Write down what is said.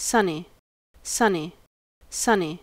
sunny, sunny, sunny.